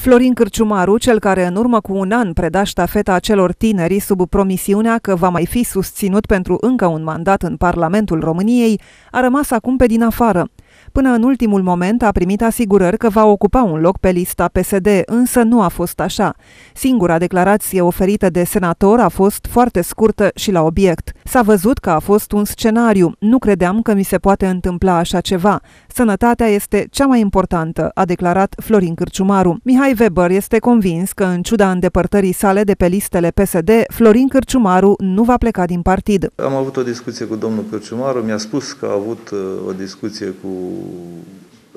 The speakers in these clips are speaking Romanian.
Florin Cârciumaru, cel care în urmă cu un an preda ștafeta celor tineri sub promisiunea că va mai fi susținut pentru încă un mandat în Parlamentul României, a rămas acum pe din afară. Până în ultimul moment a primit asigurări că va ocupa un loc pe lista PSD, însă nu a fost așa. Singura declarație oferită de senator a fost foarte scurtă și la obiect. S-a văzut că a fost un scenariu. Nu credeam că mi se poate întâmpla așa ceva. Sănătatea este cea mai importantă, a declarat Florin Cârciumaru. Mihai Weber este convins că, în ciuda îndepărtării sale de pe listele PSD, Florin Cârciumaru nu va pleca din partid. Am avut o discuție cu domnul Cârciumaru, mi-a spus că a avut uh, o discuție cu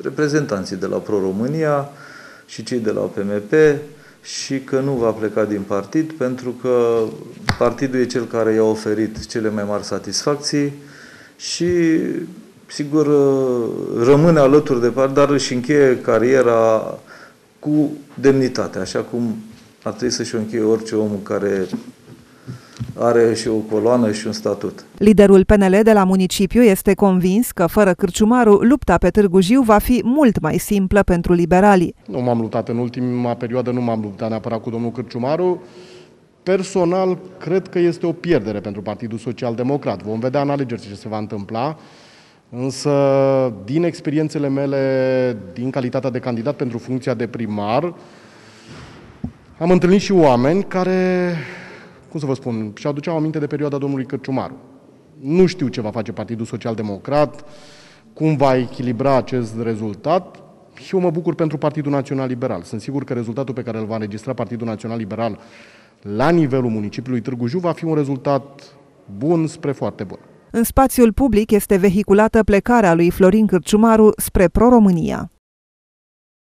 reprezentanții de la Pro-România și cei de la PMP și că nu va pleca din partid pentru că partidul e cel care i-a oferit cele mai mari satisfacții și sigur rămâne alături de partid, dar își încheie cariera cu demnitate, așa cum ar trebui să-și o încheie orice om care are și o coloană și un statut. Liderul PNL de la municipiu este convins că fără Cârciumaru, lupta pe Târgu Jiu va fi mult mai simplă pentru liberalii. Nu m-am luptat în ultima perioadă, nu m-am luptat neapărat cu domnul Cârciumaru. Personal, cred că este o pierdere pentru Partidul Social Democrat. Vom vedea în alegeri ce se va întâmpla. Însă, din experiențele mele, din calitatea de candidat pentru funcția de primar, am întâlnit și oameni care cum să vă spun, și aduceau aminte de perioada domnului Cărciumaru. Nu știu ce va face Partidul Social Democrat, cum va echilibra acest rezultat. Eu mă bucur pentru Partidul Național Liberal. Sunt sigur că rezultatul pe care îl va înregistra Partidul Național Liberal la nivelul municipiului Târgu Jiu va fi un rezultat bun spre foarte bun. În spațiul public este vehiculată plecarea lui Florin Cârciumaru spre Pro-România.